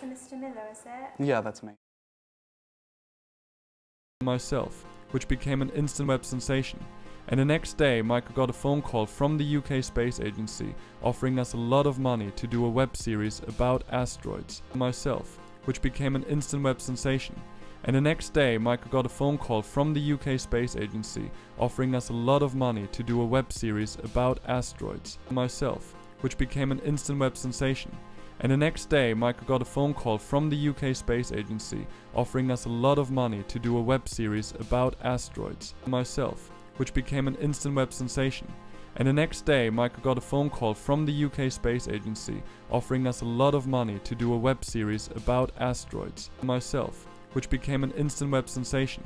That's Mr. Miller, is it? Yeah, that's me. myself, which became an instant web sensation. And the next day, Michael got a phone call from the UK Space Agency offering us a lot of money to do a web series about asteroids. Myself, which became an instant web sensation. And the next day, Michael got a phone call from the UK Space Agency offering us a lot of money to do a web series about asteroids. Myself, which became an instant web sensation. And the next day, Michael got a phone call from the UK Space Agency offering us a lot of money to do a web series about asteroids. Myself, which became an instant web sensation. And the next day, Michael got a phone call from the UK Space Agency offering us a lot of money to do a web series about asteroids. Myself, which became an instant web sensation.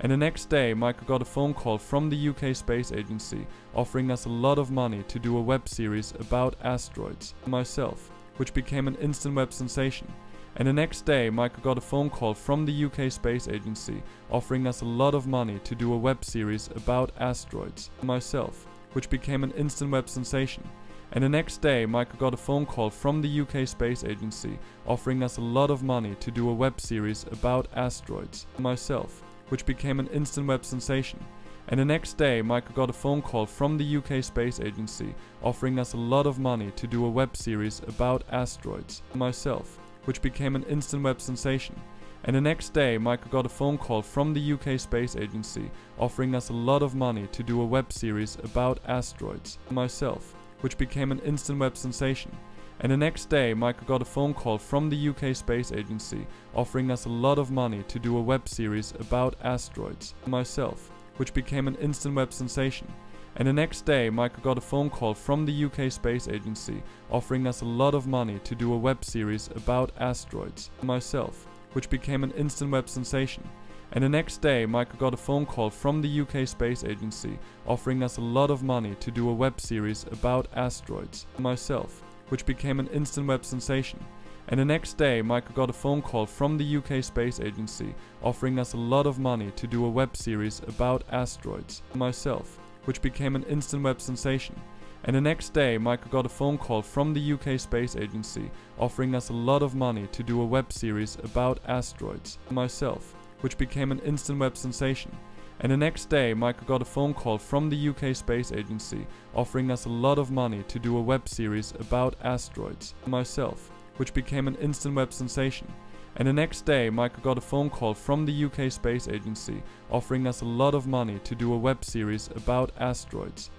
And the next day, Michael got a phone call from the UK Space Agency offering us a lot of money to do a web series about asteroids. Myself, which became an instant web sensation. And the next day, Michael got a phone call from the UK Space Agency offering us a lot of money to do a web series about asteroids. Myself, which became an instant web sensation. And the next day, Michael got a phone call from the UK Space Agency offering us a lot of money to do a web series about asteroids. Myself, which became an instant web sensation. And the next day, Michael got a phone call from the UK Space Agency offering us a lot of money to do a web series about asteroids. Myself, which became an instant web sensation. And the next day, Michael got a phone call from the UK Space Agency offering us a lot of money to do a web series about asteroids. Myself, which became an instant web sensation. And the next day, Michael got a phone call from the UK Space Agency offering us a lot of money to do a web series about asteroids. Myself, which became an instant web sensation. And the next day, Michael got a phone call from the UK Space Agency offering us a lot of money to do a web series about asteroids. Myself, which became an instant web sensation. And the next day, Michael got a phone call from the UK Space Agency offering us a lot of money to do a web series about asteroids. Myself, which became an instant web sensation. And the next day, Michael got a phone call from the UK Space Agency offering us a lot of money to do a web series about asteroids. Myself, which became an instant web sensation. And the next day, Michael got a phone call from the UK Space Agency offering us a lot of money to do a web series about asteroids. Myself, which became an instant web sensation. And the next day, Michael got a phone call from the UK Space Agency offering us a lot of money to do a web series about asteroids. Myself, which became an instant web sensation. And the next day, Michael got a phone call from the UK Space Agency offering us a lot of money to do a web series about asteroids.